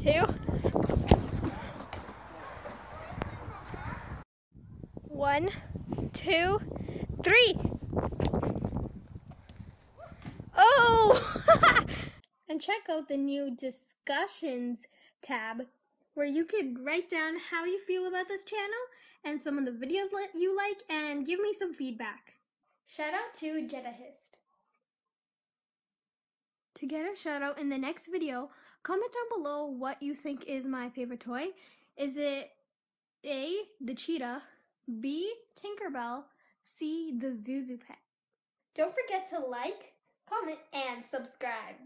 two. One, two, three. Oh! and check out the new discussions tab where you could write down how you feel about this channel and some of the videos that you like and give me some feedback. Shout out to Jedahist. To get a shout out in the next video, comment down below what you think is my favorite toy. Is it A, the cheetah, B, Tinkerbell, C, the Zhu Zhu pet? Don't forget to like, comment, and subscribe.